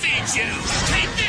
Feed you. Take